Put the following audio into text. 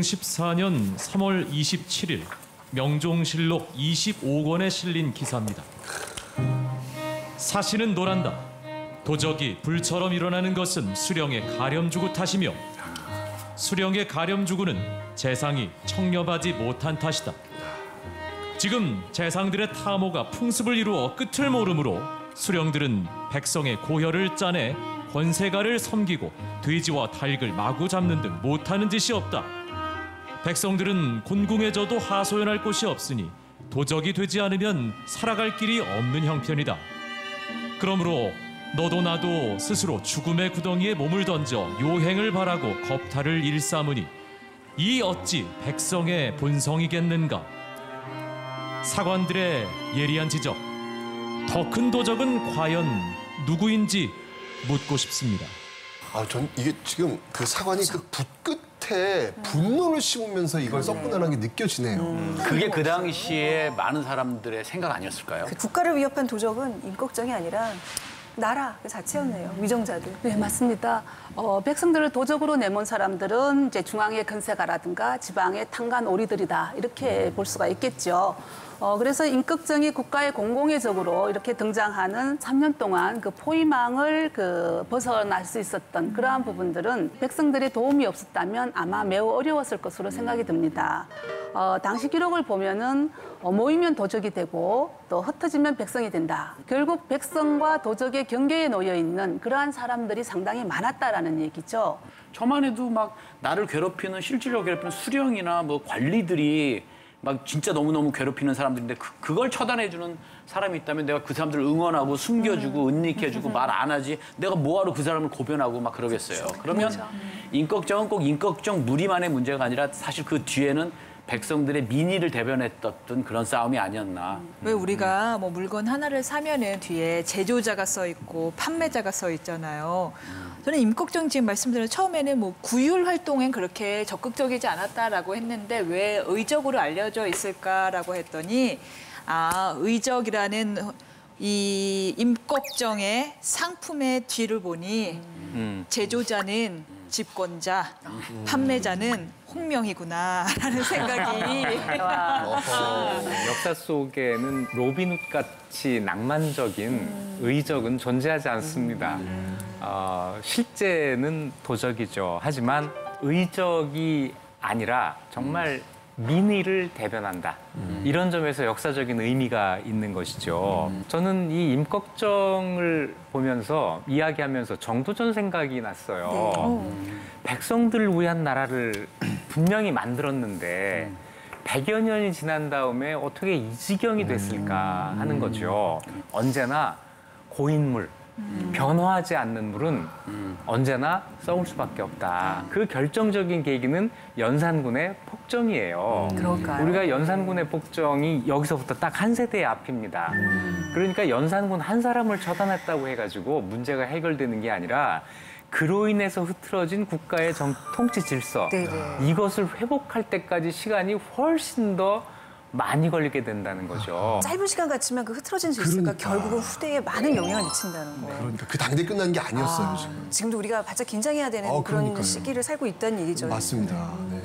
14년 3월 27일 명종실록 25권에 실린 기사입니다. 사시는 노란다. 도적이 불처럼 일어나는 것은 수령의 가렴주구 탓이며 수령의 가렴주구는 재상이 청렴하지 못한 탓이다. 지금 재상들의 탐호가 풍습을 이루어 끝을 모르므로 수령들은 백성의 고혈을 짜내 권세가를 섬기고 돼지와 닭을 마구 잡는 등 못하는 짓이 없다. 백성들은 곤궁해져도 하소연할 곳이 없으니 도적이 되지 않으면 살아갈 길이 없는 형편이다. 그러므로 너도 나도 스스로 죽음의 구덩이에 몸을 던져 요행을 바라고 겁탈을 일삼으니 이 어찌 백성의 본성이겠는가? 사관들의 예리한 지적, 더 큰 도적은 과연 누구인지 묻고 싶습니다. 아, 전 이게 지금 그 사관이 그 붓끝 에 분노를 심으면서 이걸 썼구나라는 게 느껴지네요. 그게 그 당시에 많은 사람들의 생각 아니었을까요? 그 국가를 위협한 도적은 임꺽정이 아니라 나라 그 자체였네요. 위정자들. 네, 맞습니다. 어, 백성들을 도적으로 내몬 사람들은 이제 중앙의 근세가라든가 지방의 탕간 오리들이다. 이렇게 볼 수가 있겠죠. 어, 그래서 임꺽정이 국가의 공공의적으로 이렇게 등장하는 3년 동안 그 포위망을 그 벗어날 수 있었던 그러한 부분들은 백성들의 도움이 없었다면 아마 매우 어려웠을 것으로 생각이 듭니다. 어, 당시 기록을 보면은 어, 모이면 도적이 되고 또 흩어지면 백성이 된다. 결국 백성과 도적의 경계에 놓여 있는 그러한 사람들이 상당히 많았다라는 얘기죠. 저만 해도 막 나를 괴롭히는 실질적으로 괴롭히는 수령이나 뭐 관리들이 막 진짜 너무너무 괴롭히는 사람들인데 그, 그걸 처단해주는 사람이 있다면 내가 그 사람들을 응원하고 숨겨주고 은닉해주고 말 안 하지 내가 뭐하러 그 사람을 고변하고 막 그러겠어요. 그러면 인격정은 꼭 인격정 무리만의 문제가 아니라 사실 그 뒤에는 백성들의 민의를 대변했던 그런 싸움이 아니었나. 왜 우리가 뭐 물건 하나를 사면은 뒤에 제조자가 써 있고 판매자가 써 있잖아요. 저는 임꺽정 지금 말씀드린 처음에는 뭐 구휼 활동엔 그렇게 적극적이지 않았다라고 했는데 왜 의적으로 알려져 있을까라고 했더니 아 의적이라는 이 임꺽정의 상품의 뒤를 보니 음. 제조자는 집권자, 판매자는 홍명이구나라는 생각이 역사 속에는 로빈훗 같이 낭만적인 의적은 존재하지 않습니다. 어, 실제는 도적이죠. 하지만 의적이 아니라 정말 민의를 대변한다. 이런 점에서 역사적인 의미가 있는 것이죠. 저는 이 임꺽정을 보면서 이야기하면서 정도전 생각이 났어요. 백성들을 위한 나라를 분명히 만들었는데 100여 년이 지난 다음에 어떻게 이 지경이 됐을까 하는 거죠. 언제나 고인물, 변화하지 않는 물은 언제나 썩을 수밖에 없다. 그 결정적인 계기는 연산군의 폭정이에요. 그럴까요? 우리가 연산군의 폭정이 여기서부터 딱 한 세대 앞입니다. 그러니까 연산군 한 사람을 처단했다고 해가지고 문제가 해결되는 게 아니라 그로 인해서 흐트러진 국가의 정, 통치 질서 네네. 이것을 회복할 때까지 시간이 훨씬 더 많이 걸리게 된다는 거죠. 짧은 시간 같지만 그 흐트러진 질서가 그러니까. 결국은 후대에 많은 영향을 미친다는 거예요. 그러니까 그 당대 끝난 게 아니었어요, 지금. 지금도 우리가 바짝 긴장해야 되는 어, 그런 그러니까요. 시기를 살고 있다는 얘기죠. 맞습니다. 네.